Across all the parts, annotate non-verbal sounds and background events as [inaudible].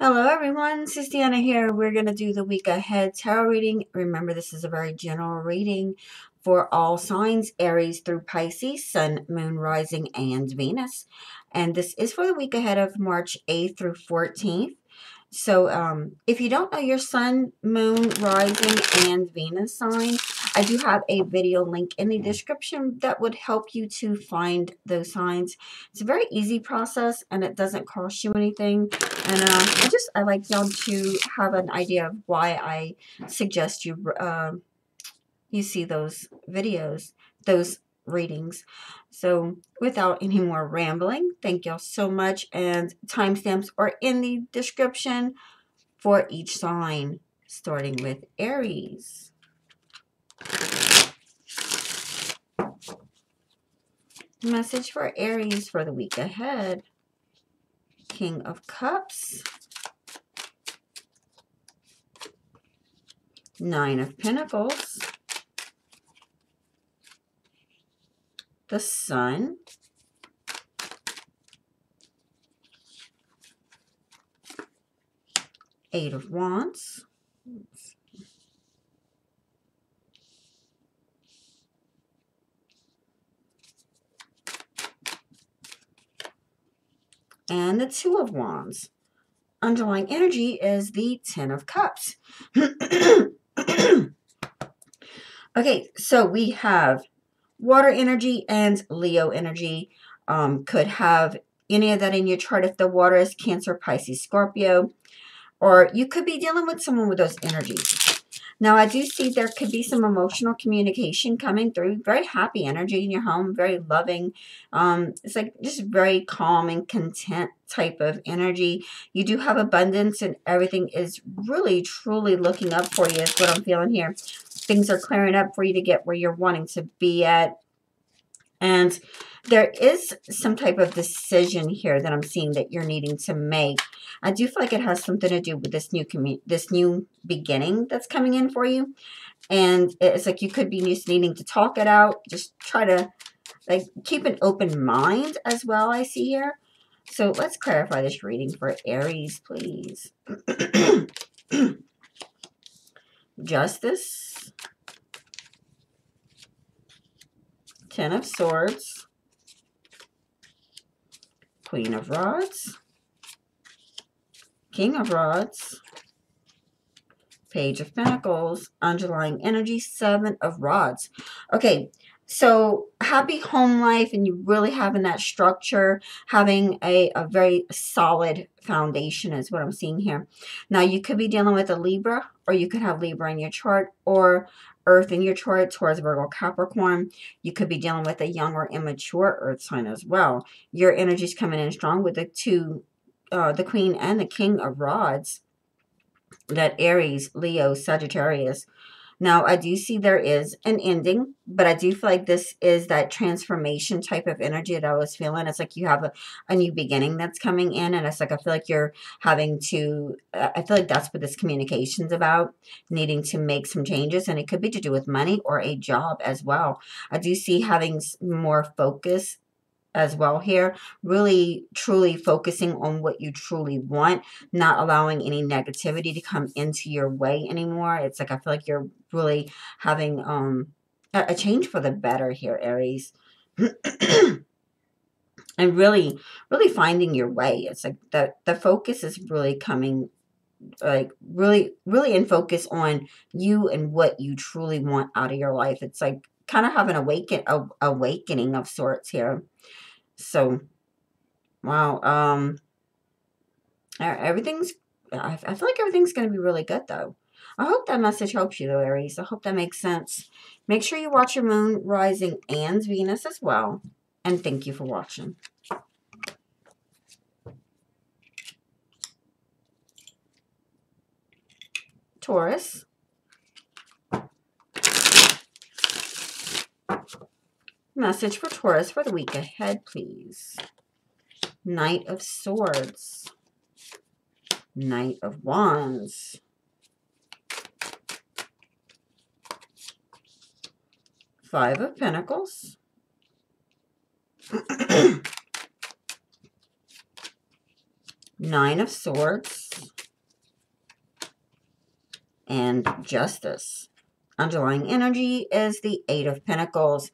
Hello everyone, Siestiana here. We're going to do the week ahead tarot reading. Remember, this is a very general reading for all signs, Aries through Pisces, Sun, Moon, Rising, and Venus. And this is for the week ahead of March 8th through 14th. So um, if you don't know your sun, moon, rising, and Venus sign, I do have a video link in the description that would help you to find those signs. It's a very easy process and it doesn't cost you anything. And uh, I just, I like y'all to have an idea of why I suggest you, uh, you see those videos, those readings. So without any more rambling, thank y'all so much. And timestamps are in the description for each sign, starting with Aries. Message for Aries for the week ahead. King of Cups. Nine of Pentacles. the sun, eight of wands, and the two of wands. Underlying energy is the ten of cups. [clears throat] okay, so we have water energy and Leo energy um, could have any of that in your chart if the water is Cancer, Pisces, Scorpio, or you could be dealing with someone with those energies. Now, I do see there could be some emotional communication coming through. Very happy energy in your home, very loving. Um, it's like just very calm and content type of energy. You do have abundance and everything is really, truly looking up for you is what I'm feeling here things are clearing up for you to get where you're wanting to be at. And there is some type of decision here that I'm seeing that you're needing to make. I do feel like it has something to do with this new this new beginning that's coming in for you. And it's like you could be just needing to talk it out. Just try to like keep an open mind as well, I see here. So let's clarify this reading for Aries, please. [clears throat] Justice Ten of Swords, Queen of Rods, King of Rods, Page of Pentacles, underlying energy, Seven of Rods. Okay, so happy home life and you really having that structure, having a, a very solid foundation is what I'm seeing here. Now, you could be dealing with a Libra or you could have Libra in your chart or Earth in your chart towards Virgo Capricorn. You could be dealing with a young or immature Earth sign as well. Your energy is coming in strong with the two, uh, the Queen and the King of Rods. That Aries, Leo, Sagittarius now, I do see there is an ending, but I do feel like this is that transformation type of energy that I was feeling. It's like you have a, a new beginning that's coming in, and it's like I feel like you're having to, uh, I feel like that's what this communication's about, needing to make some changes, and it could be to do with money or a job as well. I do see having more focus as well here. Really, truly focusing on what you truly want, not allowing any negativity to come into your way anymore. It's like I feel like you're really having um, a, a change for the better here, Aries. [clears throat] and really, really finding your way. It's like the, the focus is really coming like really really in focus on you and what you truly want out of your life it's like kind of have an awaken a, awakening of sorts here so, wow. Um, everything's, I, I feel like everything's going to be really good, though. I hope that message helps you, though, Aries. I hope that makes sense. Make sure you watch your moon, rising, and Venus as well. And thank you for watching. Taurus. Message for Taurus for the week ahead, please. Knight of Swords. Knight of Wands. Five of Pentacles. Nine of Swords. and Justice. Underlying energy is the Eight of Pentacles.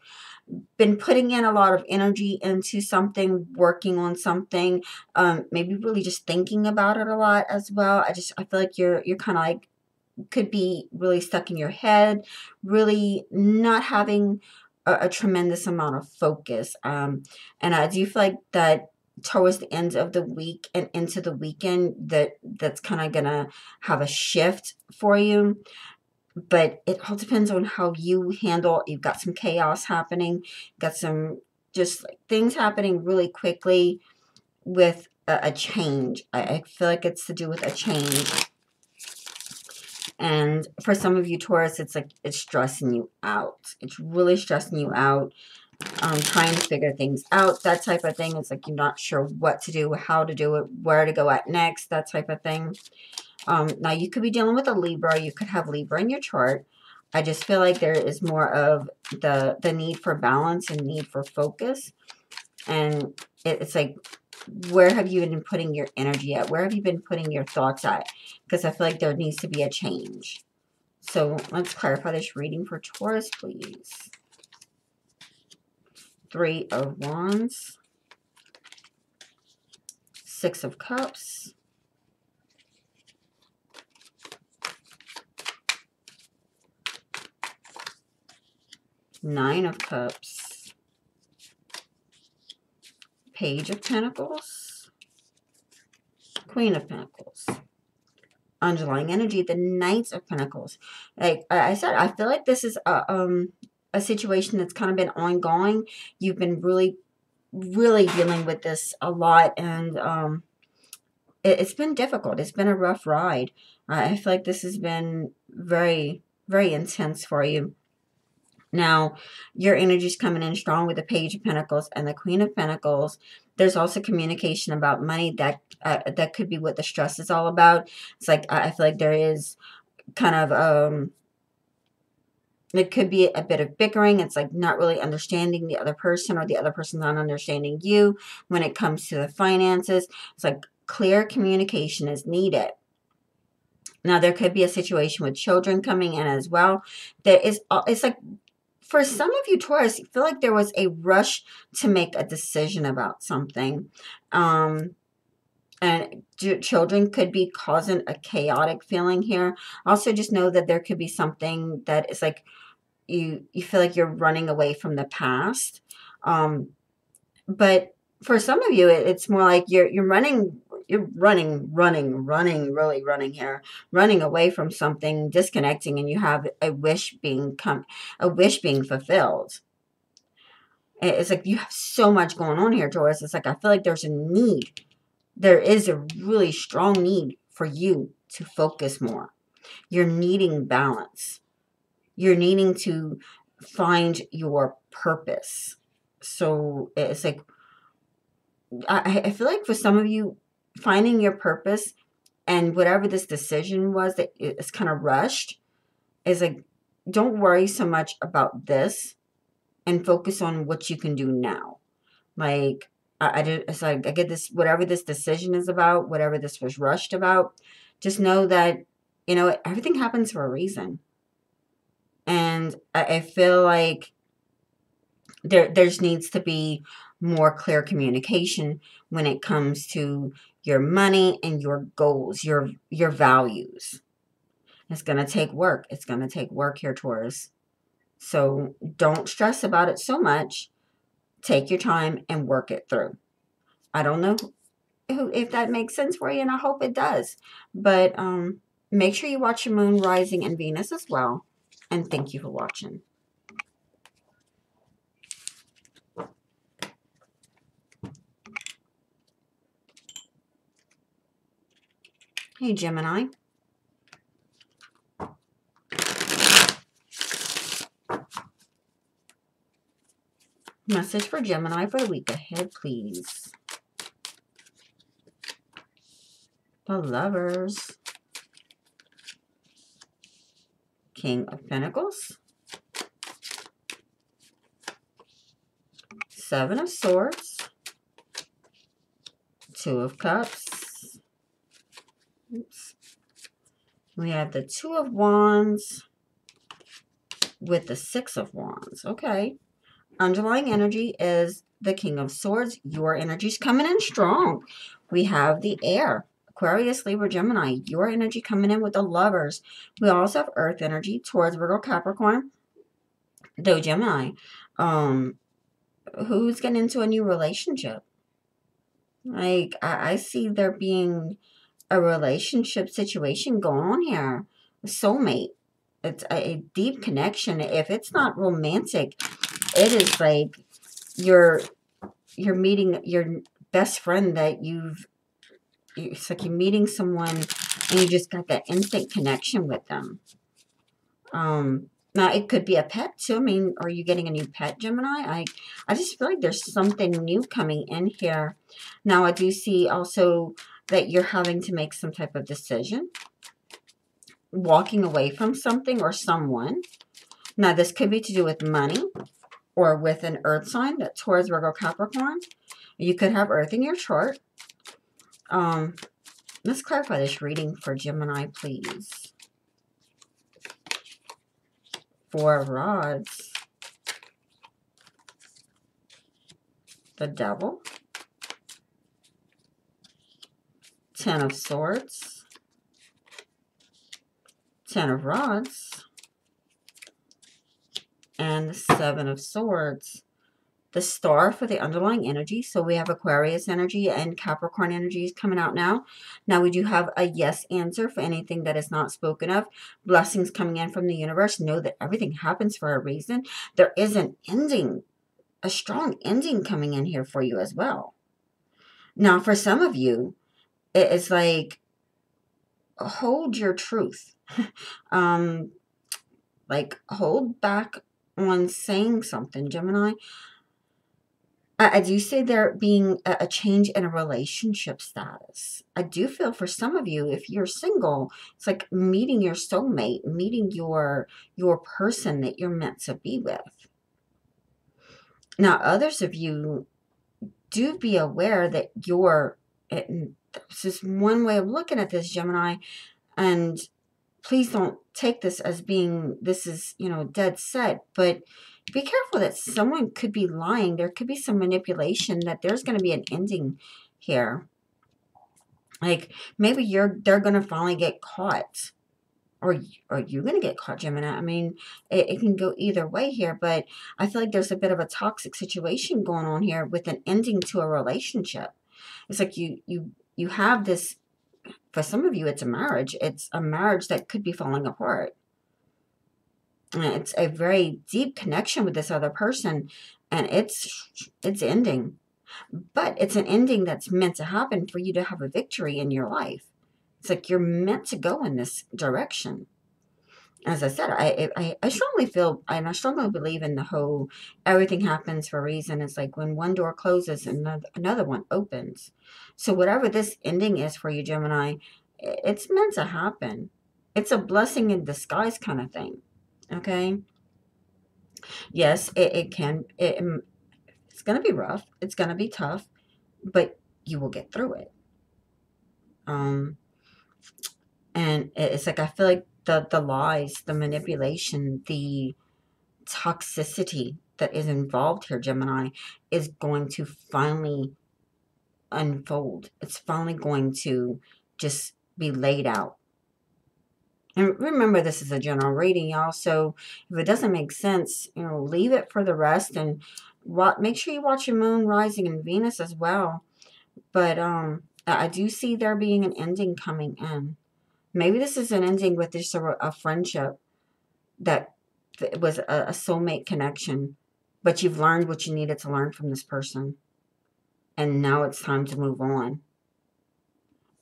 Been putting in a lot of energy into something, working on something, um, maybe really just thinking about it a lot as well. I just I feel like you're you're kind of like could be really stuck in your head, really not having a, a tremendous amount of focus. Um, and I do feel like that towards the end of the week and into the weekend that that's kind of gonna have a shift for you but it all depends on how you handle you've got some chaos happening got some just like things happening really quickly with a, a change I, I feel like it's to do with a change and for some of you Taurus, it's like it's stressing you out. It's really stressing you out. Um, trying to figure things out, that type of thing. It's like you're not sure what to do, how to do it, where to go at next, that type of thing. Um, now, you could be dealing with a Libra. You could have Libra in your chart. I just feel like there is more of the, the need for balance and need for focus. And it, it's like where have you been putting your energy at? Where have you been putting your thoughts at? Because I feel like there needs to be a change. So let's clarify this reading for Taurus, please. Three of Wands. Six of Cups. Nine of Cups. Page of Pentacles, Queen of Pentacles, underlying energy, the Knights of Pentacles. Like I said, I feel like this is a, um, a situation that's kind of been ongoing. You've been really, really dealing with this a lot, and um, it, has been difficult. It's been a rough ride. I feel like this has been very, very intense for you. Now, your energy is coming in strong with the Page of Pentacles and the Queen of Pentacles. There's also communication about money. That uh, that could be what the stress is all about. It's like, I feel like there is kind of, um, it could be a bit of bickering. It's like not really understanding the other person or the other person not understanding you when it comes to the finances. It's like clear communication is needed. Now, there could be a situation with children coming in as well. There is, uh, it's like for some of you Taurus, you feel like there was a rush to make a decision about something. Um, and children could be causing a chaotic feeling here. Also, just know that there could be something that is like you you feel like you're running away from the past. Um, but for some of you, it, it's more like you're you're running you're running, running, running, really running here, running away from something, disconnecting, and you have a wish being come, a wish being fulfilled. It's like you have so much going on here, Taurus. It's like I feel like there's a need. There is a really strong need for you to focus more. You're needing balance. You're needing to find your purpose. So it's like I, I feel like for some of you, finding your purpose and whatever this decision was that is kind of rushed is like don't worry so much about this and focus on what you can do now. Like I, I did it's like i get this whatever this decision is about whatever this was rushed about just know that you know everything happens for a reason. And i, I feel like there there's needs to be more clear communication when it comes to your money and your goals, your your values. It's going to take work. It's going to take work here, Taurus. So don't stress about it so much. Take your time and work it through. I don't know who, if that makes sense for you, and I hope it does. But um, make sure you watch your moon rising and Venus as well. And thank you for watching. Hey, Gemini. Message for Gemini for the week ahead, please. The Lovers. King of Pentacles. Seven of Swords. Two of Cups. Oops. We have the Two of Wands with the Six of Wands. Okay. Underlying energy is the King of Swords. Your energy's coming in strong. We have the air. Aquarius, Libra, Gemini. Your energy coming in with the lovers. We also have earth energy towards Virgo, Capricorn. Though Gemini. Um, who's getting into a new relationship? Like, I, I see there being a relationship situation going on here. Soulmate. It's a, a deep connection. If it's not romantic, it is like you're you're meeting your best friend that you've it's like you're meeting someone and you just got that instant connection with them. Um, now it could be a pet too. I mean, are you getting a new pet, Gemini? I I just feel like there's something new coming in here. Now I do see also that you're having to make some type of decision. Walking away from something or someone. Now this could be to do with money or with an earth sign that Taurus, Virgo, Capricorn. You could have earth in your chart. Um, let's clarify this reading for Gemini, please. Four rods. The devil. Ten of swords. Ten of rods. And the seven of swords the star for the underlying energy. So we have Aquarius energy and Capricorn energy is coming out now. Now we do have a yes answer for anything that is not spoken of. Blessings coming in from the universe. Know that everything happens for a reason. There is an ending, a strong ending coming in here for you as well. Now for some of you, it is like, hold your truth. [laughs] um, like hold back on saying something, Gemini. I, do see there being a, a change in a relationship status. I do feel for some of you, if you're single, it's like meeting your soulmate, meeting your your person that you're meant to be with. Now, others of you do be aware that you're. This is one way of looking at this, Gemini, and please don't take this as being this is you know dead set, but be careful that someone could be lying. There could be some manipulation that there's going to be an ending here. Like maybe you're they're going to finally get caught. Or are you going to get caught, Gemini? I mean, it, it can go either way here, but I feel like there's a bit of a toxic situation going on here with an ending to a relationship. It's like you you you have this for some of you it's a marriage. It's a marriage that could be falling apart. It's a very deep connection with this other person and it's it's ending. But it's an ending that's meant to happen for you to have a victory in your life. It's like you're meant to go in this direction as i said i i, I strongly feel and i strongly believe in the whole everything happens for a reason it's like when one door closes another another one opens so whatever this ending is for you gemini it's meant to happen it's a blessing in disguise kind of thing Okay. Yes, it, it can, it, mm, it's going to be rough. It's going to be tough, but you will get through it. Um, and it's like, I feel like the, the lies, the manipulation, the toxicity that is involved here, Gemini, is going to finally unfold. It's finally going to just be laid out and remember, this is a general reading, y'all. So if it doesn't make sense, you know, leave it for the rest. And what, make sure you watch your moon rising in Venus as well. But um, I do see there being an ending coming in. Maybe this is an ending with just a, a friendship that was a, a soulmate connection. But you've learned what you needed to learn from this person. And now it's time to move on.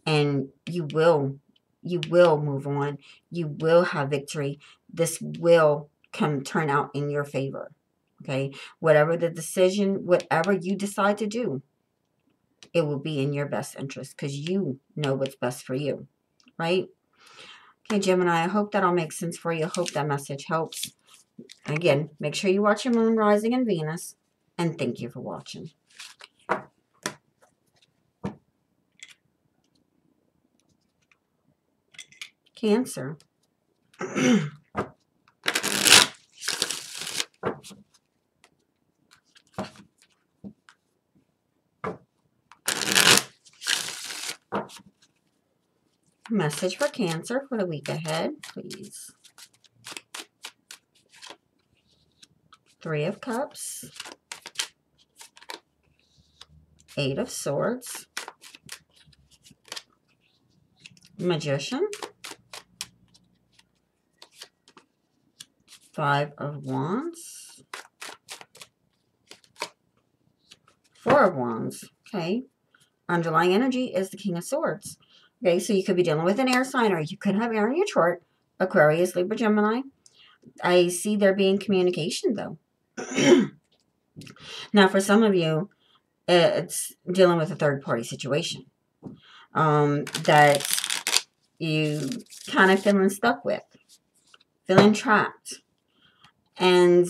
And you will you will move on. You will have victory. This will come turn out in your favor. Okay? Whatever the decision, whatever you decide to do, it will be in your best interest because you know what's best for you. Right? Okay, Gemini, I hope that all makes sense for you. I hope that message helps. Again, make sure you watch your moon rising in Venus. And thank you for watching. Cancer. [clears throat] Message for Cancer for the week ahead, please. Three of Cups. Eight of Swords. Magician. Five of Wands. Four of Wands. Okay. Underlying energy is the King of Swords. Okay, so you could be dealing with an air sign or you could have air in your chart. Aquarius, Libra, Gemini. I see there being communication though. [clears throat] now, for some of you, it's dealing with a third party situation um, that you kind of feeling stuck with, feeling trapped. And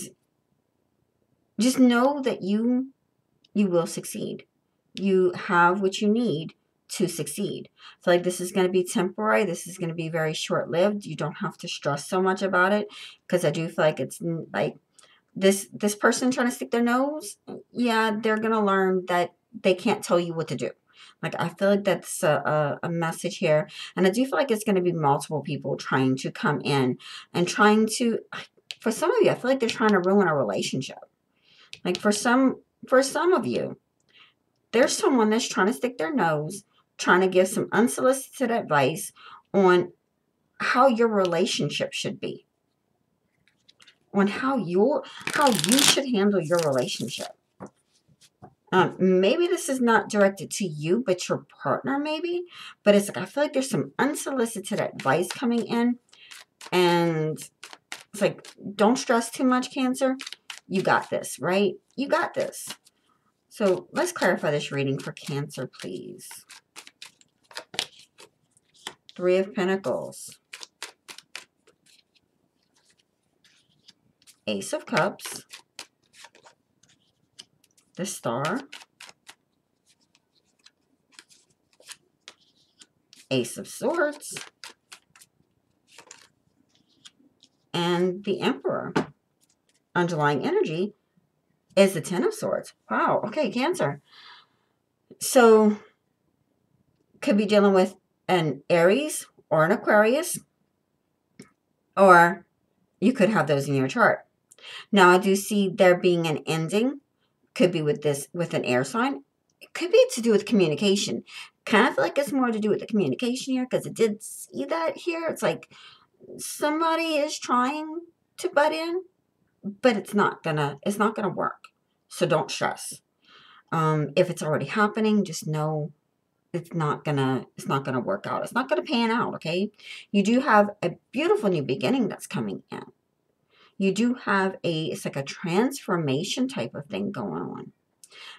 just know that you you will succeed. You have what you need to succeed. So like this is going to be temporary. This is going to be very short lived. You don't have to stress so much about it because I do feel like it's like this this person trying to stick their nose. Yeah, they're going to learn that they can't tell you what to do. Like I feel like that's a, a, a message here, and I do feel like it's going to be multiple people trying to come in and trying to. For some of you, I feel like they're trying to ruin a relationship. Like for some, for some of you, there's someone that's trying to stick their nose trying to give some unsolicited advice on how your relationship should be. On how your how you should handle your relationship. Um, maybe this is not directed to you but your partner maybe but it's like i feel like there's some unsolicited advice coming in and it's like don't stress too much cancer. You got this right? You got this. So let's clarify this reading for cancer please Three of Pentacles. Ace of Cups. The Star. Ace of Swords. And the Emperor. Underlying energy is the Ten of Swords. Wow. Okay, Cancer. So, could be dealing with an Aries or an Aquarius, or you could have those in your chart. Now, I do see there being an ending, could be with this, with an air sign. It could be to do with communication. Kind of like it's more to do with the communication here because it did see that here. It's like somebody is trying to butt in, but it's not gonna, it's not gonna work. So don't stress. Um, if it's already happening, just know it's not gonna it's not gonna work out. It's not gonna pan out okay? You do have a beautiful new beginning that's coming in. You do have a it's like a transformation type of thing going on.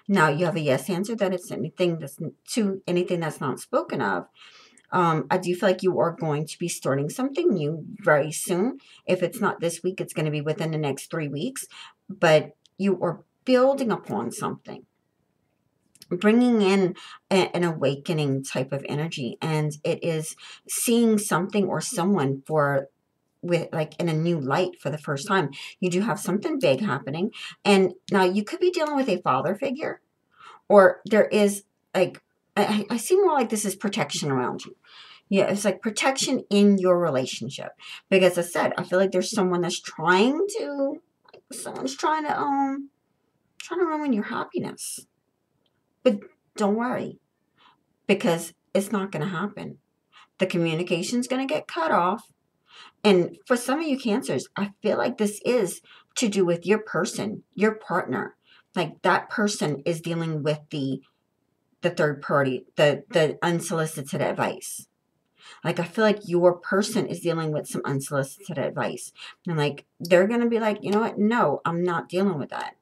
Now you have a yes answer that it's anything that's to anything that's not spoken of. Um, I do feel like you are going to be starting something new very soon. If it's not this week, it's going to be within the next three weeks. But you are building upon something bringing in a, an awakening type of energy and it is seeing something or someone for with like in a new light for the first time. You do have something big happening and now you could be dealing with a father figure or there is like I, I see more like this is protection around you. Yeah it's like protection in your relationship because i said i feel like there's someone that's trying to someone's trying to um trying to ruin your happiness but don't worry because it's not going to happen. The communication's going to get cut off. And for some of you cancers, I feel like this is to do with your person, your partner. Like that person is dealing with the the third party, the the unsolicited advice. Like I feel like your person is dealing with some unsolicited advice. And like they're gonna be like, you know what? No, I'm not dealing with that.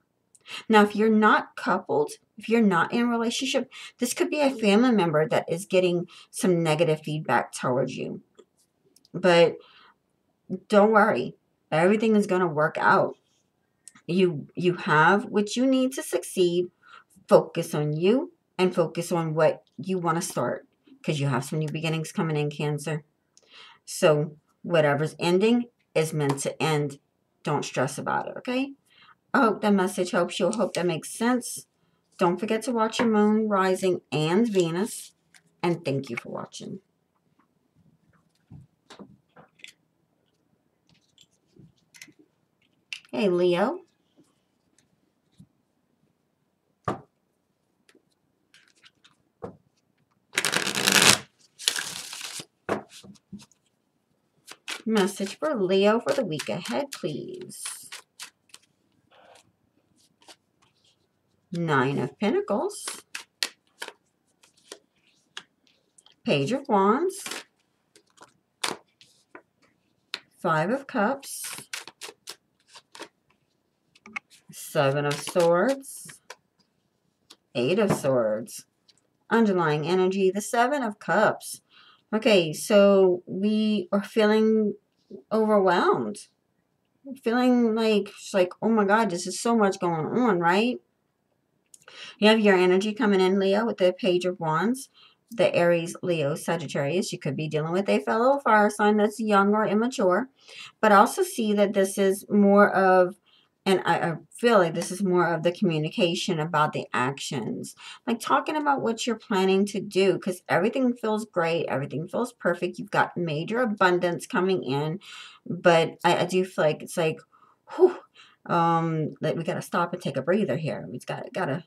Now, if you're not coupled, if you're not in a relationship, this could be a family member that is getting some negative feedback towards you. But don't worry, everything is going to work out. You you have what you need to succeed. Focus on you and focus on what you want to start because you have some new beginnings coming in, Cancer. So whatever's ending is meant to end. Don't stress about it, okay? I hope that message helps you. I hope that makes sense. Don't forget to watch your moon rising and Venus. And thank you for watching. Hey, Leo. Message for Leo for the week ahead, please. Nine of Pentacles. Page of Wands. Five of Cups. Seven of Swords. Eight of Swords. Underlying energy, the Seven of Cups. Okay, so we are feeling overwhelmed. Feeling like, like, oh my God, this is so much going on, right? You have your energy coming in, Leo, with the Page of Wands. The Aries, Leo, Sagittarius. You could be dealing with a fellow fire sign that's young or immature. But also see that this is more of and I, I, feel like this is more of the communication about the actions like talking about what you're planning to do because everything feels great everything feels perfect you've got major abundance coming in but i, I do feel like it's like whew, um like we gotta stop and take a breather here we've got gotta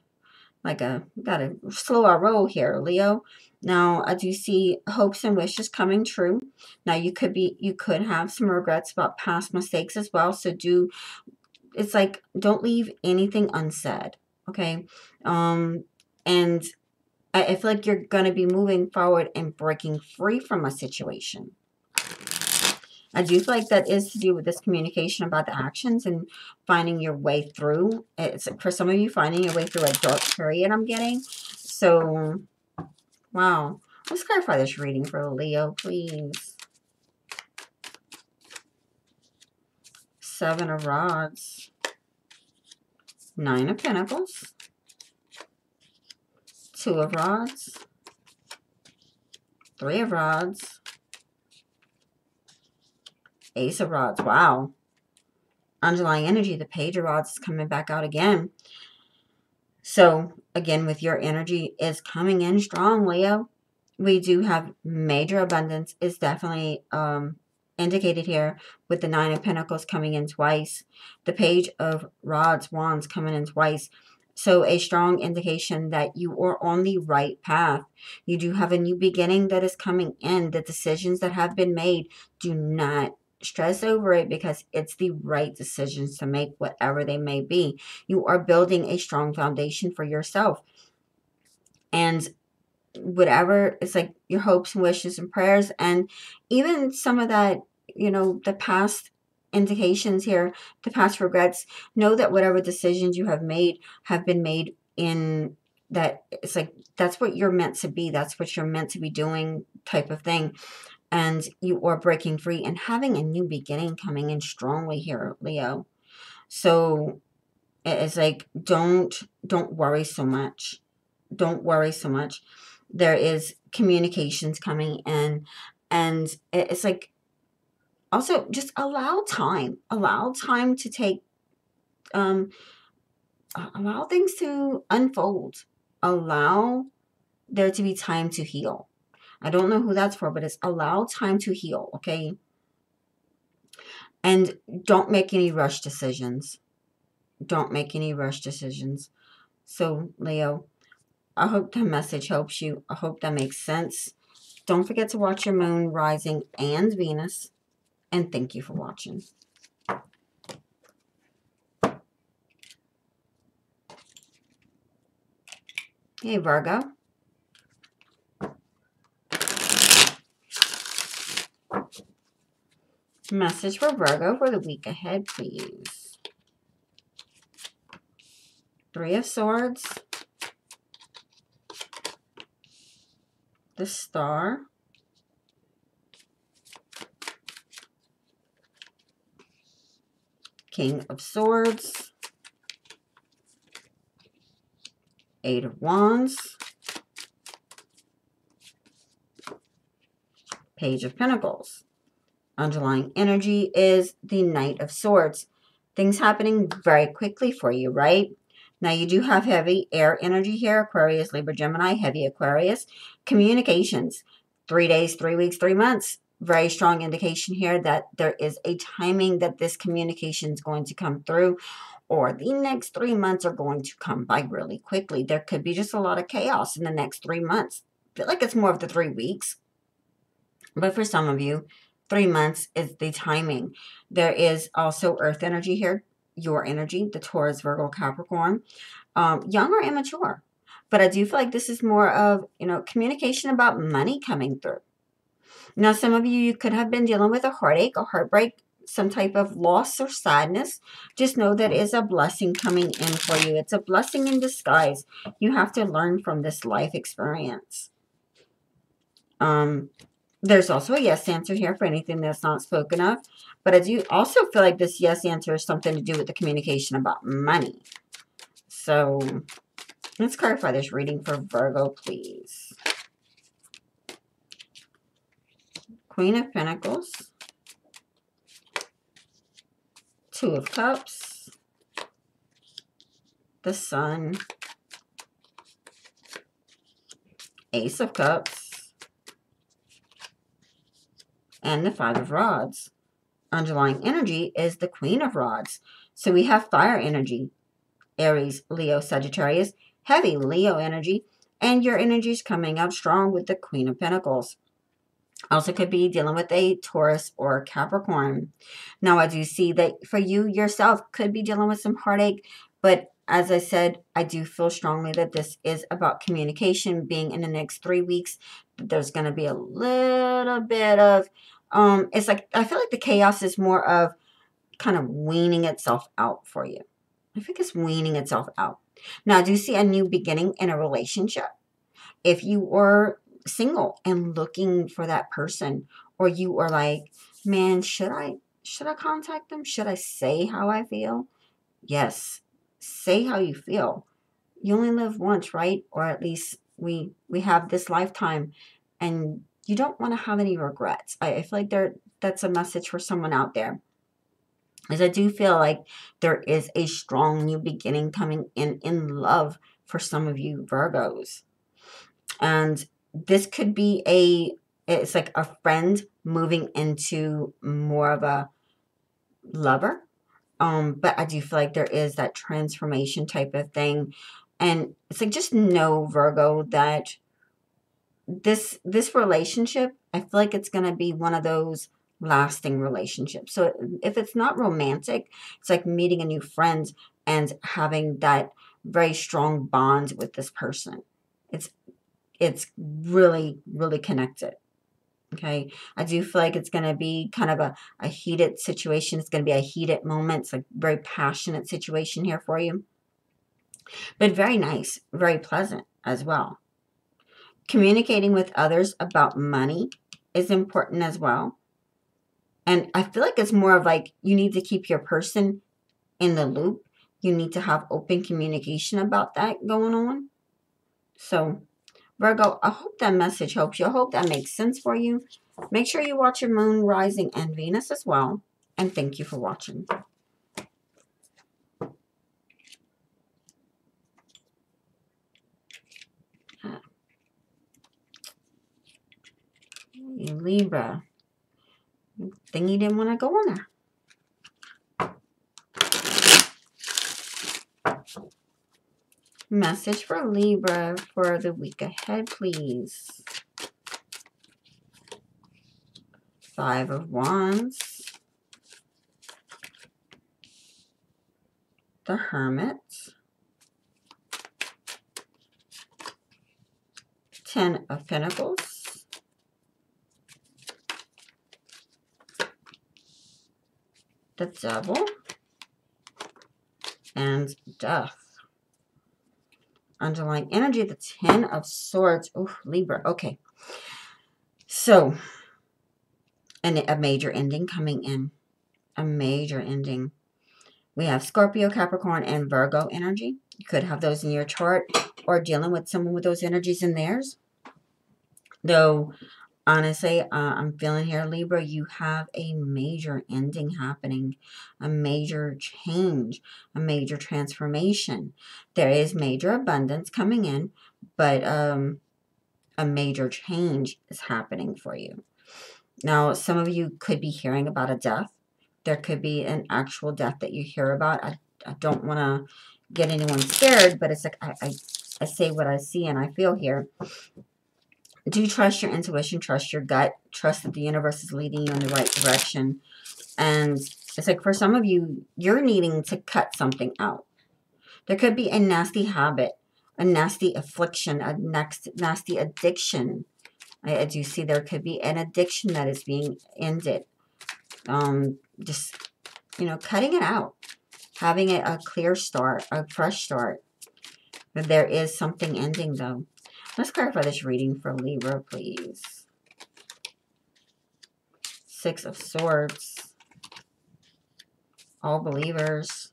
like a gotta slow our roll here leo. Now i do see hopes and wishes coming true. Now you could be you could have some regrets about past mistakes as well so do it's like don't leave anything unsaid okay? Um and I, feel like you're gonna be moving forward and breaking free from a situation I do feel like that is to do with this communication about the actions and finding your way through. It's for some of you finding your way through a dark period I'm getting. So, wow. Let's clarify this reading for Leo, please. Seven of Rods. Nine of Pentacles. Two of Rods. Three of Rods. Ace of Rods. Wow. Underlying energy, the Page of Rods is coming back out again. So, again, with your energy is coming in strong, Leo. We do have major abundance is definitely um, indicated here with the Nine of Pentacles coming in twice. The Page of Rods, Wands coming in twice. So a strong indication that you are on the right path. You do have a new beginning that is coming in. The decisions that have been made, do not stress over it because it's the right decisions to make, whatever they may be. You are building a strong foundation for yourself. And whatever it's like your hopes and wishes and prayers and even some of that you know the past indications here the past regrets know that whatever decisions you have made have been made in that it's like that's what you're meant to be that's what you're meant to be doing type of thing and you are breaking free and having a new beginning coming in strongly here leo. So it's like don't don't worry so much. Don't worry so much. There is communications coming in and it's like also just allow time. Allow time to take um allow things to unfold. Allow there to be time to heal i don't know who that's for but it's allow time to heal okay and don't make any rush decisions don't make any rush decisions so leo I hope that message helps you. I hope that makes sense. Don't forget to watch your moon rising and Venus. And thank you for watching. Hey, Virgo. Message for Virgo for the week ahead, please. Three of Swords. the star, King of Swords, Eight of Wands, Page of Pentacles. Underlying energy is the Knight of Swords. Things happening very quickly for you, right? Now, you do have heavy air energy here Aquarius, Libra, Gemini, heavy Aquarius. Communications, three days, three weeks, three months. Very strong indication here that there is a timing that this communication is going to come through, or the next three months are going to come by really quickly. There could be just a lot of chaos in the next three months. I feel like it's more of the three weeks. But for some of you, three months is the timing. There is also earth energy here, your energy, the Taurus, Virgo, Capricorn, um, young or immature. But I do feel like this is more of, you know, communication about money coming through. Now, some of you, you could have been dealing with a heartache, a heartbreak, some type of loss or sadness. Just know that is a blessing coming in for you. It's a blessing in disguise. You have to learn from this life experience. Um, there's also a yes answer here for anything that's not spoken of. But I do also feel like this yes answer is something to do with the communication about money. So let's clarify this reading for Virgo, please. Queen of Pentacles. Two of Cups. The Sun. Ace of Cups and the Five of Rods. Underlying energy is the Queen of Rods. So we have fire energy, Aries, Leo, Sagittarius, heavy Leo energy, and your energy is coming up strong with the Queen of Pentacles. Also could be dealing with a Taurus or Capricorn. Now, I do see that for you yourself could be dealing with some heartache, but as I said, I do feel strongly that this is about communication being in the next three weeks. There's going to be a little bit of um, it's like I feel like the chaos is more of kind of weaning itself out for you. I think it's weaning itself out. Now, do you see a new beginning in a relationship? If you are single and looking for that person, or you are like, man, should I should I contact them? Should I say how I feel? Yes, say how you feel. You only live once, right? Or at least we we have this lifetime, and you don't want to have any regrets. I, I feel like there that's a message for someone out there. As I do feel like there is a strong new beginning coming in in love for some of you Virgos. And this could be a it's like a friend moving into more of a lover. Um, but I do feel like there is that transformation type of thing. And it's like just know, Virgo, that this this relationship, I feel like it's going to be one of those lasting relationships. So if it's not romantic, it's like meeting a new friend and having that very strong bond with this person. It's it's really really connected. Okay. I do feel like it's going to be kind of a, a heated situation. It's going to be a heated moment. It's a very passionate situation here for you. But very nice, very pleasant as well. Communicating with others about money is important as well. And I feel like it's more of like you need to keep your person in the loop. You need to have open communication about that going on. So, Virgo, I hope that message helps you. I hope that makes sense for you. Make sure you watch your moon, rising, and Venus as well. And thank you for watching. Libra. Thing you didn't want to go on there. Message for Libra for the week ahead, please. Five of Wands. The Hermit. Ten of Pentacles. The devil, and death. Underlying energy, the Ten of Swords. Oh, Libra. Okay. So, and a major ending coming in. A major ending. We have Scorpio, Capricorn, and Virgo energy. You could have those in your chart or dealing with someone with those energies in theirs. Though honestly, uh, I'm feeling here, Libra, you have a major ending happening, a major change, a major transformation. There is major abundance coming in, but um, a major change is happening for you. Now, some of you could be hearing about a death. There could be an actual death that you hear about. I, I don't want to get anyone scared, but it's like I, I, I say what I see and I feel here do trust your intuition, trust your gut, trust that the universe is leading you in the right direction. And it's like for some of you, you're needing to cut something out. There could be a nasty habit, a nasty affliction, a next nasty addiction. I, I do see there could be an addiction that is being ended. Um, just, you know, cutting it out. Having a, a clear start, a fresh start. There is something ending though. Let's clarify this reading for Libra, please. Six of Swords. All believers.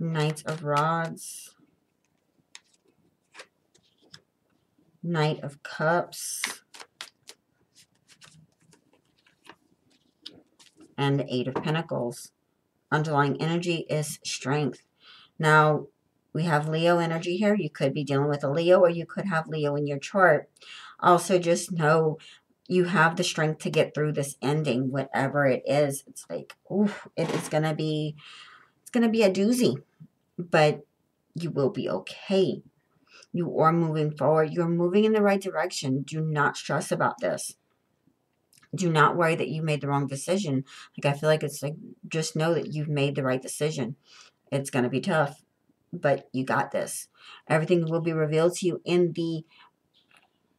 Knight of Rods. Knight of Cups. And the Eight of Pentacles. Underlying energy is strength. Now, we have Leo energy here. You could be dealing with a Leo or you could have Leo in your chart. Also, just know you have the strength to get through this ending, whatever it is. It's like, oof, it is going to be, it's going to be a doozy, but you will be okay. You are moving forward. You're moving in the right direction. Do not stress about this. Do not worry that you made the wrong decision. Like, I feel like it's like, just know that you've made the right decision. It's going to be tough but you got this. Everything will be revealed to you in the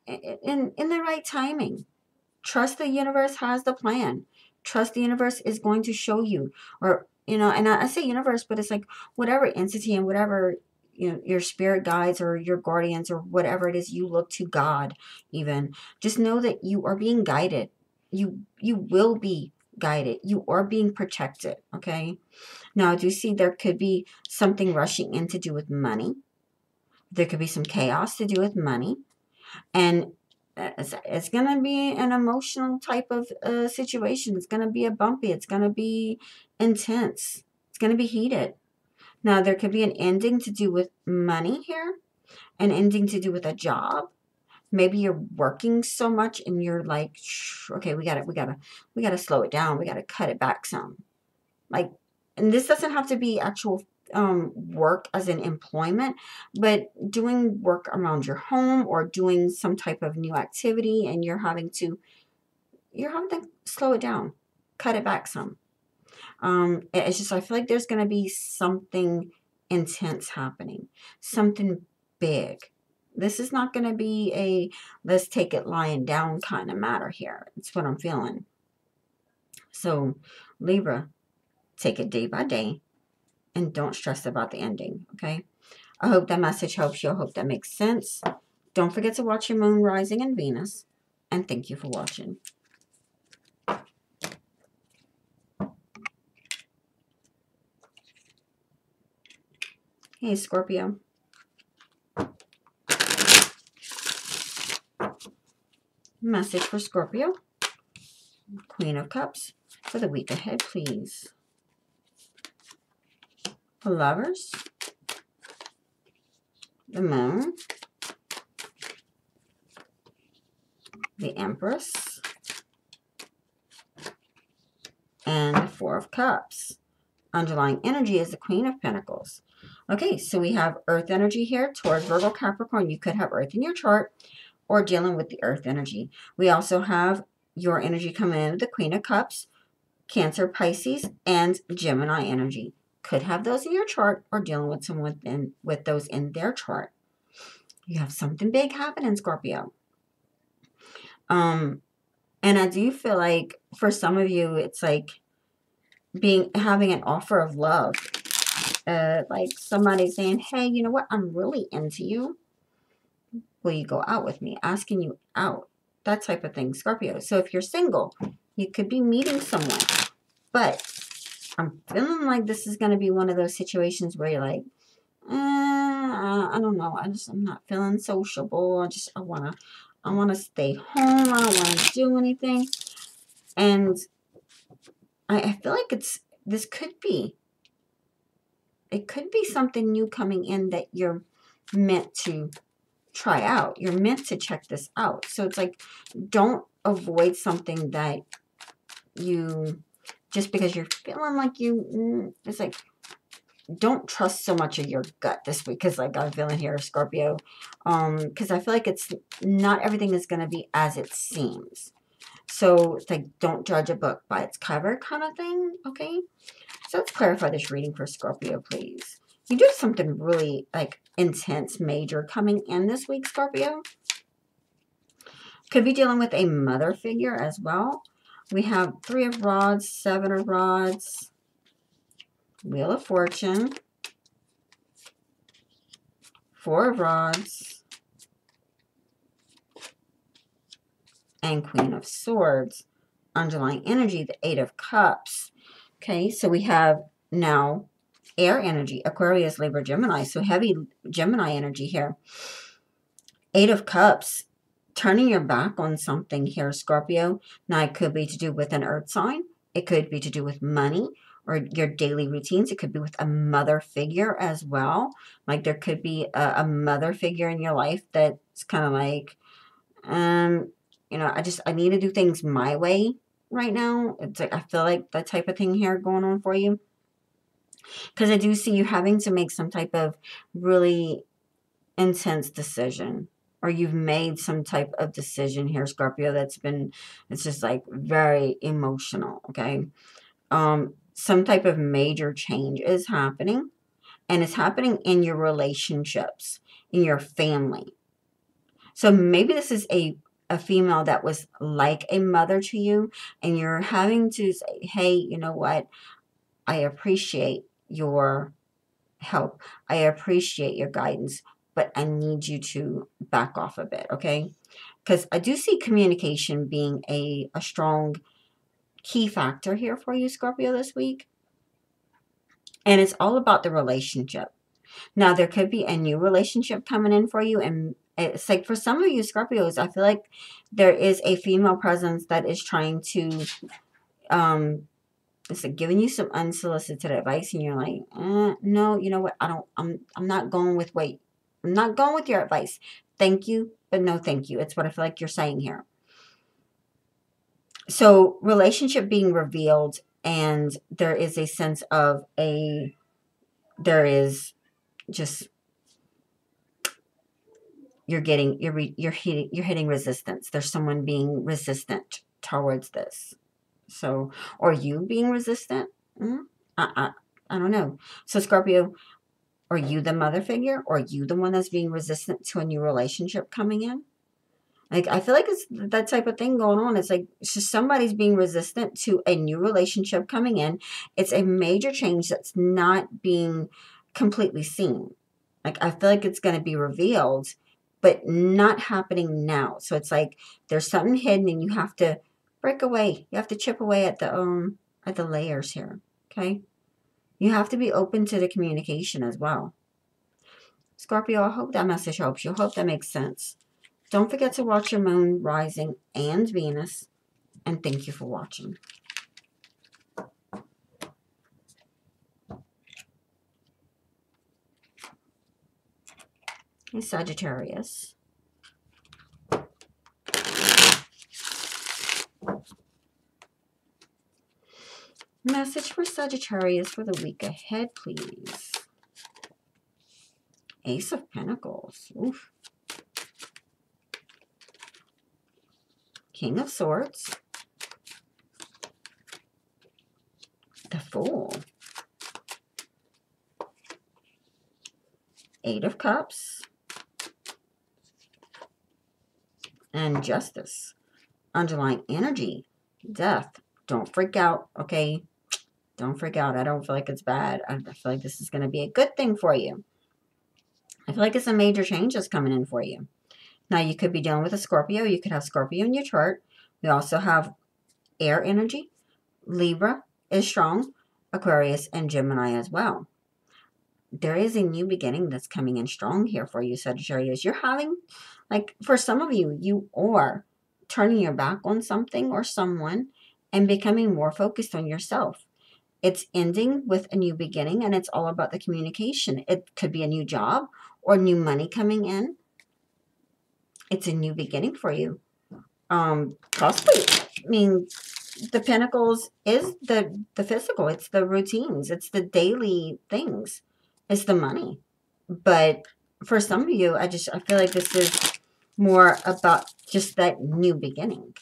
in in the right timing. Trust the universe has the plan. Trust the universe is going to show you or you know, and I, say universe, but it's like whatever entity and whatever you know your spirit guides or your guardians or whatever it is you look to God even just know that you are being guided. You you will be guided. You are being protected, okay? Now, I do see there could be something rushing in to do with money. There could be some chaos to do with money. And it's, it's going to be an emotional type of uh, situation. It's going to be a bumpy. It's going to be intense. It's going to be heated. Now, there could be an ending to do with money here, an ending to do with a job, maybe you're working so much and you're like okay we gotta we gotta we gotta slow it down we gotta cut it back some like and this doesn't have to be actual um, work as in employment, but doing work around your home or doing some type of new activity and you're having to, you're having to slow it down, cut it back some. Um, it's just, I feel like there's going to be something intense happening, something big. This is not going to be a let's take it lying down kind of matter here. It's what I'm feeling. So, Libra, take it day by day and don't stress about the ending, okay? I hope that message helps you. I hope that makes sense. Don't forget to watch your moon rising and Venus. And thank you for watching. Hey, Scorpio. Message for Scorpio. Queen of Cups for the week ahead, please. For lovers. The moon. The Empress. And the Four of Cups. Underlying energy is the Queen of Pentacles. Okay, so we have Earth energy here towards Virgo, Capricorn. You could have Earth in your chart or dealing with the earth energy. We also have your energy coming in the Queen of Cups, Cancer, Pisces, and Gemini energy. Could have those in your chart or dealing with someone within, with those in their chart. You have something big happening, Scorpio. Um, and I do feel like for some of you, it's like being having an offer of love. Uh, like somebody saying, hey, you know what? I'm really into you Will you go out with me? Asking you out. That type of thing, Scorpio. So if you're single, you could be meeting someone. But I'm feeling like this is going to be one of those situations where you're like, uh, I don't know. I just I'm not feeling sociable. I just I wanna I wanna stay home. I don't wanna do anything. And I, I feel like it's this could be it could be something new coming in that you're meant to try out. You're meant to check this out. So it's like don't avoid something that you just because you're feeling like you mm, it's like don't trust so much of your gut this week because like i'm feeling here scorpio um because i feel like it's not everything is going to be as it seems so it's like don't judge a book by its cover kind of thing okay so let's clarify this reading for scorpio please you do something really like intense major coming in this week scorpio could be dealing with a mother figure as well we have three of rods seven of rods Wheel of Fortune, Four of Rods, and Queen of Swords. Underlying energy, the Eight of Cups. Okay, so we have now air energy, Aquarius, Libra, Gemini. So heavy Gemini energy here. Eight of Cups, turning your back on something here, Scorpio. Now, it could be to do with an earth sign. It could be to do with money or your daily routines. It could be with a mother figure as well. Like there could be a, a mother figure in your life that's kind of like, um, you know, I just, I need to do things my way right now. It's like, I feel like that type of thing here going on for you. Because I do see you having to make some type of really intense decision or you've made some type of decision here, Scorpio, that's been, it's just like very emotional, okay? Um, some type of major change is happening and it's happening in your relationships, in your family. So maybe this is a, a female that was like a mother to you and you're having to say, hey, you know what? I appreciate your help. I appreciate your guidance, but I need you to back off a bit, okay? Because I do see communication being a, a strong key factor here for you, Scorpio, this week. And it's all about the relationship. Now, there could be a new relationship coming in for you. And it's like for some of you Scorpios, I feel like there is a female presence that is trying to, um, it's like giving you some unsolicited advice. And you're like, uh, no, you know what? I don't, I'm, I'm not going with, wait, I'm not going with your advice. Thank you, but no thank you. It's what I feel like you're saying here so relationship being revealed and there is a sense of a there is just you're getting you're you're hitting you're hitting resistance there's someone being resistant towards this so or you being resistant mm, I, I, I don't know so scorpio are you the mother figure or are you the one that's being resistant to a new relationship coming in like I feel like it's that type of thing going on. It's like it's just somebody's being resistant to a new relationship coming in. It's a major change that's not being completely seen. Like I feel like it's going to be revealed, but not happening now. So it's like there's something hidden, and you have to break away. You have to chip away at the um at the layers here. Okay, you have to be open to the communication as well. Scorpio, I hope that message helps you. Hope that makes sense. Don't forget to watch your moon rising and Venus. And thank you for watching. Sagittarius. Message for Sagittarius for the week ahead, please. Ace of Pentacles. Oof. King of Swords, the Fool, Eight of Cups, and Justice. Underlying energy, Death. Don't freak out, okay? Don't freak out. I don't feel like it's bad. I feel like this is going to be a good thing for you. I feel like it's a major change that's coming in for you. Now, you could be dealing with a Scorpio. You could have Scorpio in your chart. We also have air energy. Libra is strong. Aquarius and Gemini as well. there is a new beginning that's coming in strong here for you, Sagittarius. You're having, like, for some of you, you are turning your back on something or someone and becoming more focused on yourself. It's ending with a new beginning and it's all about the communication. It could be a new job or new money coming in. It's a new beginning for you. Um, possibly, I mean, the pentacles is the the physical. It's the routines. It's the daily things. It's the money. But for some of you, I just I feel like this is more about just that new beginning.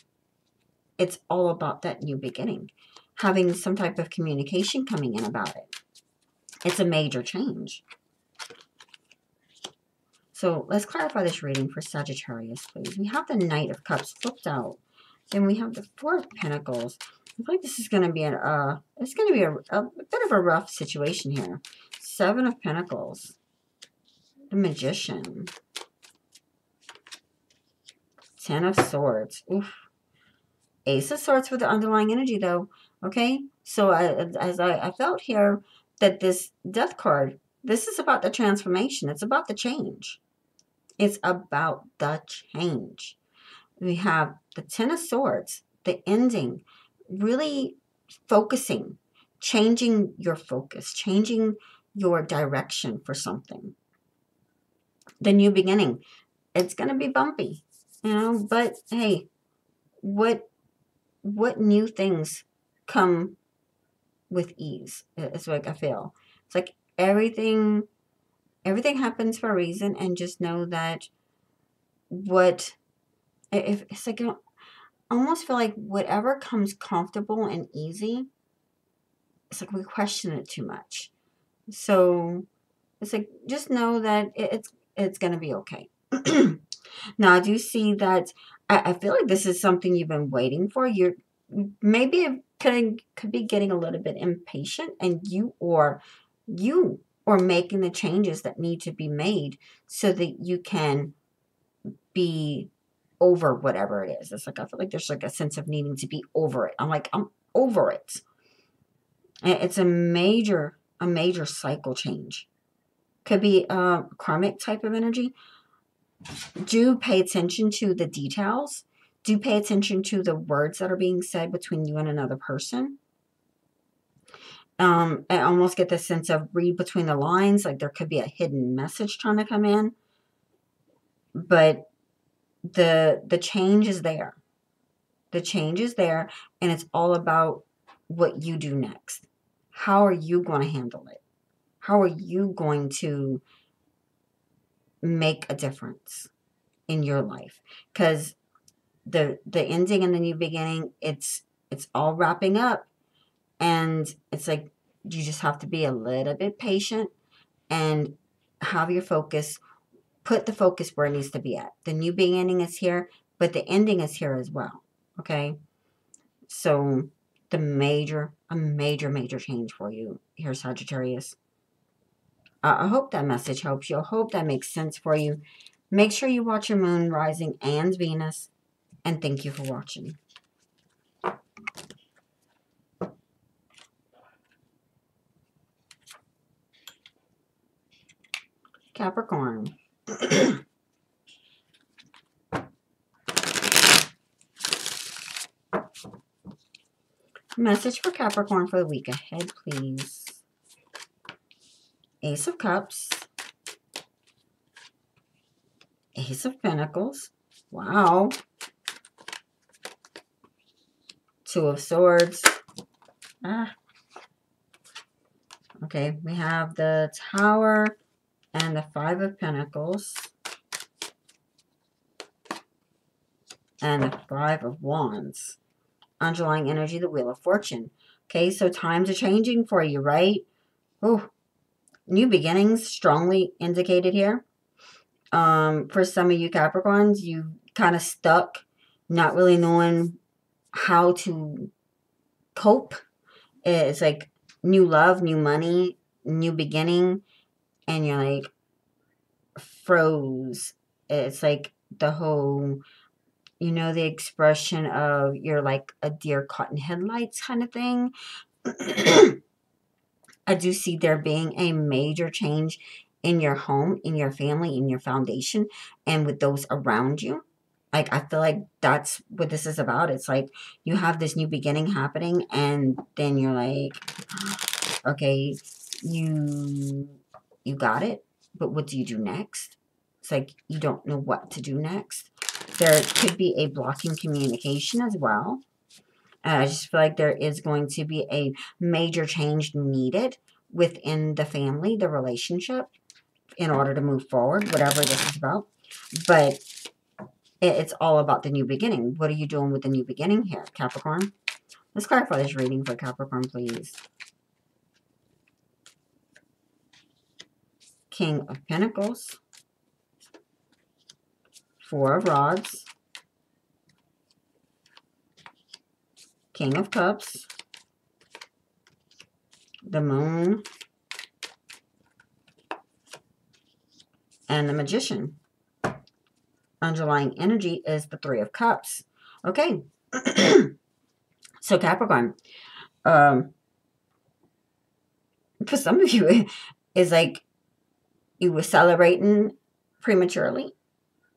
It's all about that new beginning. Having some type of communication coming in about it. It's a major change. So let's clarify this reading for Sagittarius, please. We have the Knight of Cups flipped out. Then we have the Four of Pentacles. I feel like this is going to be an, uh, it's going to be a, a, a bit of a rough situation here. Seven of Pentacles. The Magician. Ten of Swords. Oof. Ace of Swords for the underlying energy, though. Okay? So I, as I, I felt here that this Death card, this is about the transformation. It's about the change. It's about the change we have the Ten of Swords, the ending, really focusing, changing your focus, changing your direction for something. The new beginning. It's going to be bumpy, you know, but hey, what what new things come with ease? It's like I feel. It's like everything everything happens for a reason and just know that what if it's like I almost feel like whatever comes comfortable and easy, it's like we question it too much. So it's like just know that it's it's gonna be okay. [clears throat] now I do see that I, I feel like this is something you've been waiting for. You're maybe could could be getting a little bit impatient, and you or you or making the changes that need to be made so that you can be over whatever it is. It's like I feel like there's like a sense of needing to be over it. I'm like I'm over it. it's a major a major cycle change. Could be a karmic type of energy. Do pay attention to the details. Do pay attention to the words that are being said between you and another person. Um, I almost get the sense of read between the lines, like there could be a hidden message trying to come in. But the the change is there. The change is there and it's all about what you do next. How are you going to handle it? How are you going to make a difference in your life? Cuz the the ending and the new beginning, it's it's all wrapping up and it's like you just have to be a little bit patient and have your focus put the focus where it needs to be at. The new beginning is here, but the ending is here as well. Okay? So the major, a major, major change for you here, Sagittarius. Uh, I hope that message helps you. I hope that makes sense for you. Make sure you watch your moon rising and Venus. And thank you for watching. Capricorn. [coughs] Message for Capricorn for the week ahead, please. Ace of Cups. Ace of Pentacles. Wow. Two of Swords. Ah. Okay, we have the Tower and the Five of Pentacles, and the Five of Wands. Underlying energy, the Wheel of Fortune. Okay, so times are changing for you, right? Oh, new beginnings strongly indicated here. Um, for some of you Capricorns, you kind of stuck, not really knowing how to cope. It's like new love, new money, new beginning and you're like froze. It's like the whole, you know, the expression of you're like a deer caught in headlights kind of thing. [clears throat] I do see there being a major change in your home, in your family, in your foundation, and with those around you. Like, I feel like that's what this is about. It's like you have this new beginning happening, and then you're like, ah, okay, you you got it, but what do you do next? It's like you don't know what to do next. There could be a blocking communication as well. I just feel like there is going to be a major change needed within the family, the relationship, in order to move forward, whatever this is about. But it's all about the new beginning. What are you doing with the new beginning here, Capricorn? Let's clarify this reading for Capricorn, please. King of Pentacles. Four of Rods. King of Cups. The Moon. And the Magician. Underlying energy is the Three of Cups. Okay. [clears throat] so Capricorn. Um, for some of you, [laughs] is like you were celebrating prematurely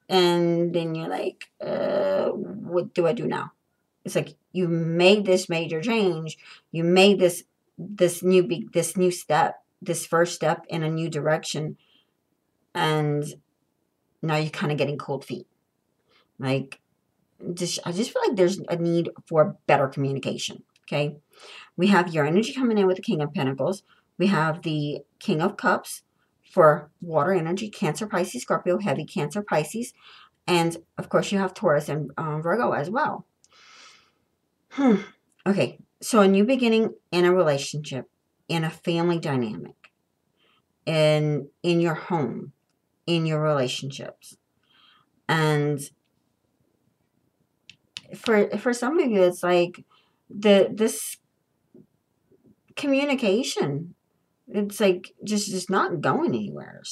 and then you're like uh, what do i do now it's like you made this major change. You made this this new be this new step this first step in a new direction. And now you're kind of getting cold feet. Like just i just feel like there's a need for better communication okay? We have your energy coming in with the king of pentacles. We have the king of cups for water energy, Cancer, Pisces, Scorpio, heavy Cancer, Pisces. And of course, you have Taurus and um, Virgo as well. Hmm. Okay, so a new beginning in a relationship, in a family dynamic, in in your home, in your relationships, and for for some of you, it's like the this communication it's like just just not going anywhere.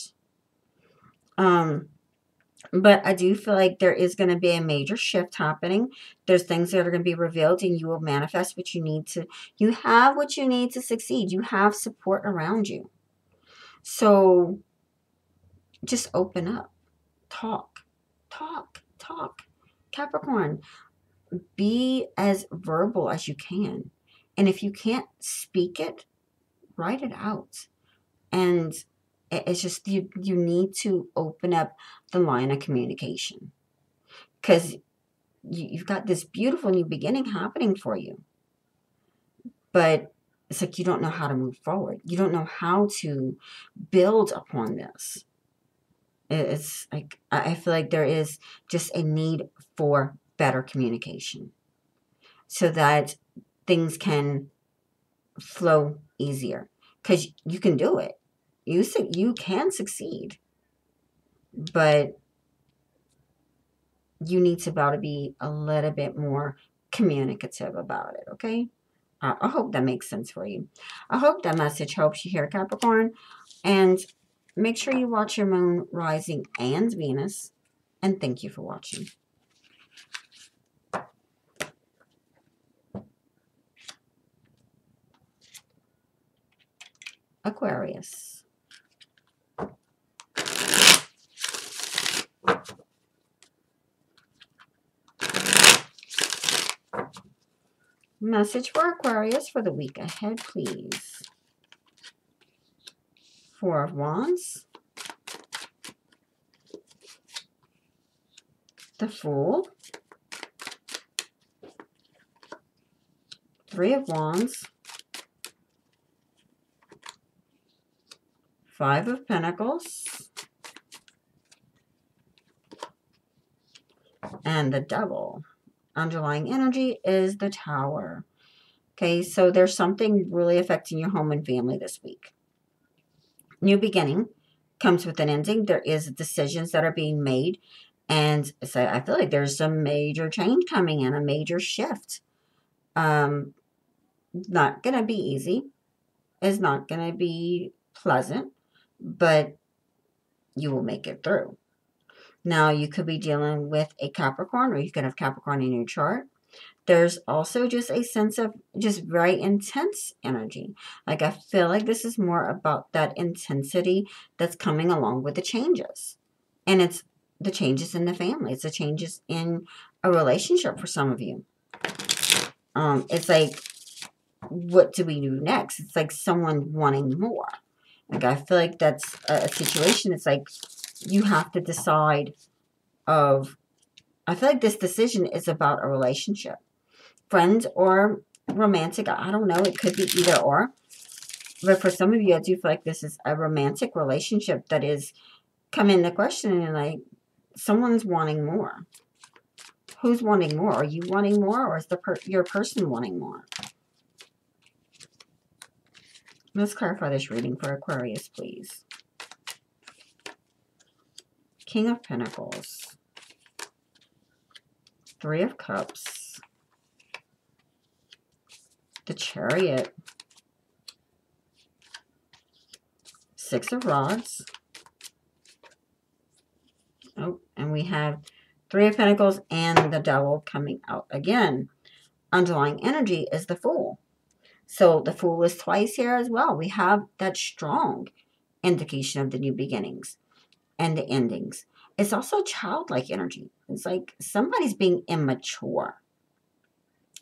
Um, but I do feel like there is going to be a major shift happening. There's things that are going to be revealed, and you will manifest what you need to. You have what you need to succeed. You have support around you. So just open up, talk, talk, talk. Capricorn, be as verbal as you can. And if you can't speak it, write it out. And it's just you you need to open up the line of communication. Because you, you've got this beautiful new beginning happening for you. But it's like you don't know how to move forward. You don't know how to build upon this. It's like i feel like there is just a need for better communication so that things can flow easier. Because you can do it. You you can succeed, but you need to about to be a little bit more communicative about it. Okay. I, I hope that makes sense for you. I hope that message helps you here, Capricorn. And make sure you watch your moon rising and Venus. And thank you for watching. Aquarius. Message for Aquarius for the week ahead, please. Four of Wands. The Fool. Three of Wands. Five of Pentacles. And the Devil. Underlying energy is the Tower. Okay, so there's something really affecting your home and family this week. New beginning comes with an ending. There is decisions that are being made. And so I feel like there's some major change coming in, a major shift. Um, not going to be easy. It's not going to be pleasant but you will make it through. Now, you could be dealing with a Capricorn, or you could have Capricorn in your chart. there's also just a sense of just very intense energy. Like I feel like this is more about that intensity that's coming along with the changes. And it's the changes in the family. It's the changes in a relationship for some of you. Um, it's like, what do we do next? It's like someone wanting more. Like I feel like that's a, a situation. It's like you have to decide of I feel like this decision is about a relationship friends or romantic. I don't know. It could be either or. But for some of you, I do feel like this is a romantic relationship that is coming into question and like someone's wanting more. Who's wanting more? Are you wanting more or is the per your person wanting more? Let's clarify this reading for Aquarius, please. King of Pentacles. Three of Cups the chariot, six of rods. Oh, and we have three of pentacles and the devil coming out again. Underlying energy is the fool. So the fool is twice here as well. We have that strong indication of the new beginnings and the endings. It's also childlike energy. It's like somebody's being immature.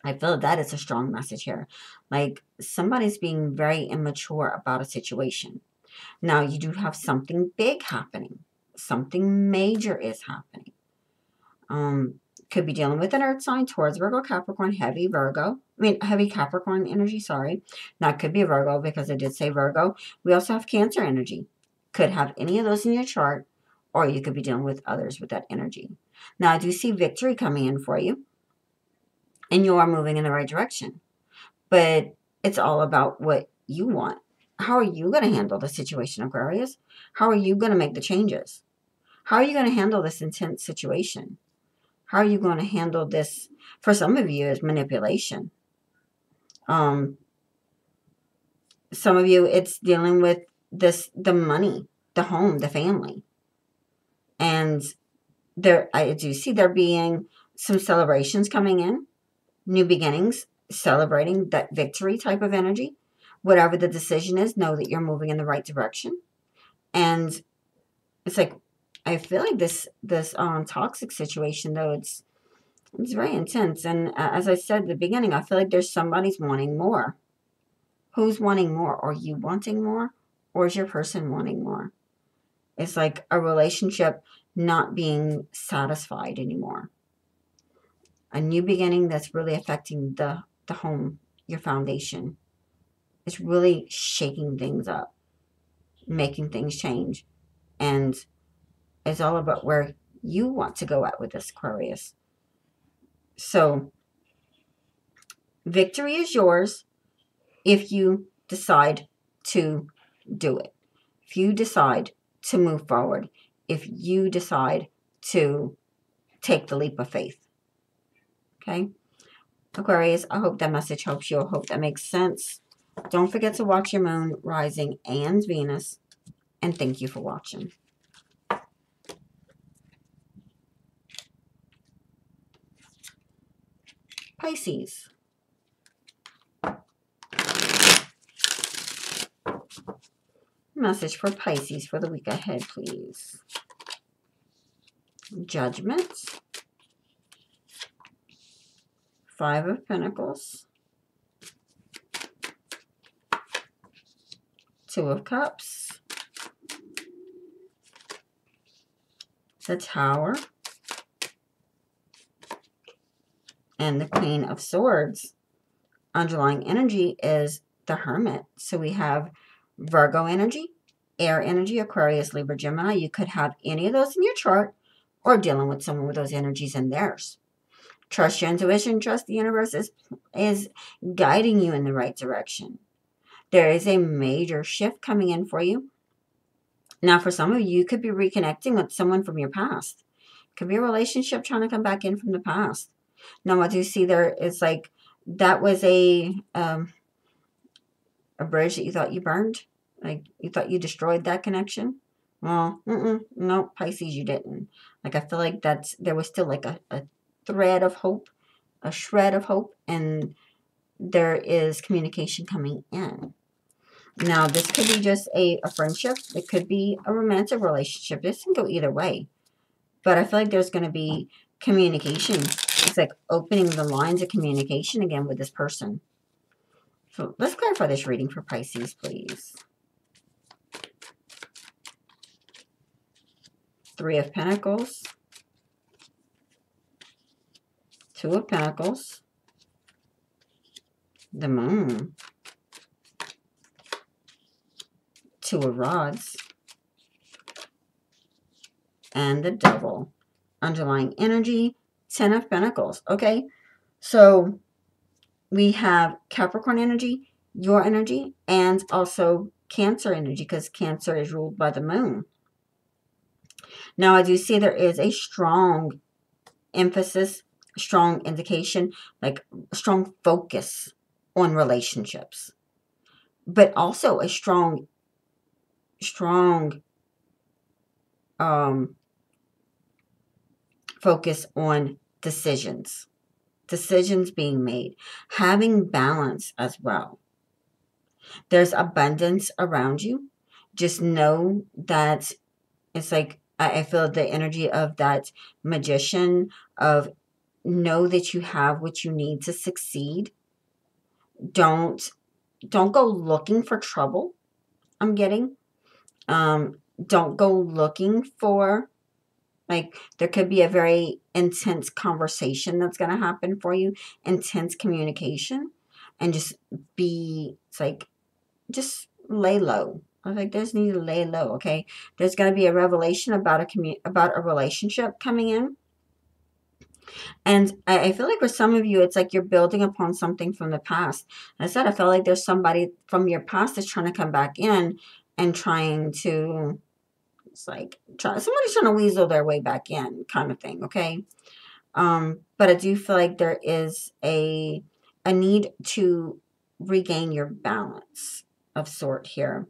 I feel that is a strong message here. Like somebody's being very immature about a situation. Now, you do have something big happening. Something major is happening. Um, could be dealing with an earth sign, Taurus, Virgo, Capricorn, heavy Virgo. I mean, heavy Capricorn energy, sorry. That could be Virgo because I did say Virgo. We also have Cancer energy. Could have any of those in your chart, or you could be dealing with others with that energy. Now, I do see victory coming in for you and you are moving in the right direction. But it's all about what you want. How are you going to handle the situation, Aquarius? How are you going to make the changes? How are you going to handle this intense situation? How are you going to handle this? For some of you, is manipulation. Um, some of you, it's dealing with this, the money, the home, the family. And there, I do see there being some celebrations coming in new beginnings, celebrating that victory type of energy. Whatever the decision is, know that you're moving in the right direction. And it's like I feel like this this um toxic situation though it's it's very intense. And uh, as I said at the beginning, I feel like there's somebody's wanting more. Who's wanting more? Are you wanting more, or is your person wanting more? It's like a relationship not being satisfied anymore a new beginning that's really affecting the, the home, your foundation. It's really shaking things up, making things change. And it's all about where you want to go at with this Aquarius. So, victory is yours if you decide to do it. If you decide to move forward, if you decide to take the leap of faith. Okay? Aquarius, I hope that message helps you. I hope that makes sense. Don't forget to watch your moon, rising, and Venus. And thank you for watching. Pisces. Message for Pisces for the week ahead, please. Judgment. Five of Pentacles, Two of Cups, the Tower, and the Queen of Swords. Underlying energy is the Hermit. So we have Virgo energy, air energy, Aquarius, Libra, Gemini. You could have any of those in your chart or dealing with someone with those energies in theirs. Trust your intuition. Trust the universe is, is guiding you in the right direction. There is a major shift coming in for you. Now, for some of you, you could be reconnecting with someone from your past. It could be a relationship trying to come back in from the past. Now, I do you see there is like that was a um, a bridge that you thought you burned. Like you thought you destroyed that connection. Well, no, Pisces, you didn't. Like I feel like that's there was still like a, a thread of hope a shred of hope and there is communication coming in. Now, this could be just a, a friendship. It could be a romantic relationship. This can go either way. But I feel like there's going to be communication. It's like opening the lines of communication again with this person. So let's clarify this reading for Pisces, please. Three of Pentacles. Two of Pentacles. The Moon. Two of Rods. And the Devil. Underlying energy, Ten of Pentacles. Okay, so we have Capricorn energy, your energy, and also Cancer energy because Cancer is ruled by the moon. Now, I do see there is a strong emphasis, strong indication, like strong focus on relationships, but also a strong, strong um, focus on decisions decisions being made, having balance as well. There's abundance around you. Just know that it's like I feel the energy of that magician of know that you have what you need to succeed. Don't don't go looking for trouble. I'm getting. Um, don't go looking for like there could be a very intense conversation that's going to happen for you, intense communication, and just be, it's like, just lay low. I think there's need to lay low, okay? There's going to be a revelation about a commu- about a relationship coming in. And I, I feel like for some of you, it's like you're building upon something from the past. And I said I felt like there's somebody from your past that's trying to come back in and trying to it's like try, somebody's trying to weasel their way back in, kind of thing. Okay, um, but I do feel like there is a a need to regain your balance of sort here.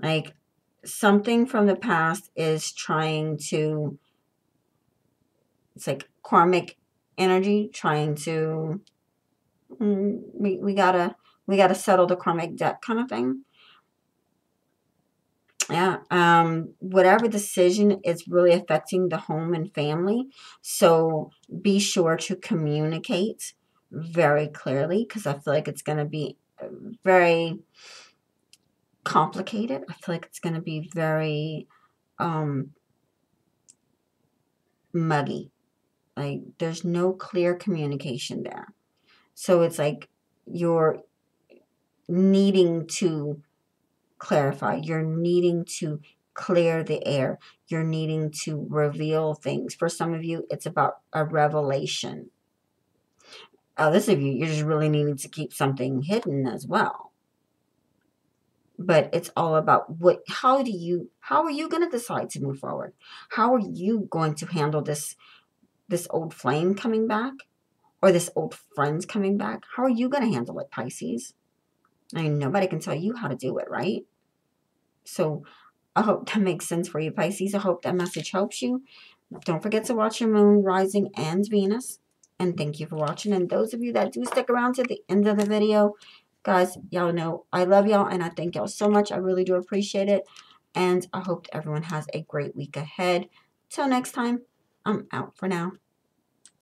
Like something from the past is trying to. It's like karmic energy trying to. Mm, we we gotta we gotta settle the karmic debt kind of thing yeah um whatever decision is really affecting the home and family so be sure to communicate very clearly because i feel like it's going to be uh, very complicated. I feel like it's going to be very um muggy like there's no clear communication there. So it's like you're needing to clarify. You're needing to clear the air. You're needing to reveal things. For some of you, it's about a revelation. Uh, Others of you, you're just really needing to keep something hidden as well. But it's all about what, how do you, how are you going to decide to move forward? How are you going to handle this, this old flame coming back? Or this old friends coming back? How are you going to handle it, Pisces? I mean, nobody can tell you how to do it, right? So I hope that makes sense for you, Pisces. I hope that message helps you. Don't forget to watch your moon, rising, and Venus. And thank you for watching. And those of you that do stick around to the end of the video, guys, y'all know I love y'all and I thank y'all so much. I really do appreciate it. And I hope everyone has a great week ahead. Till next time, I'm out for now.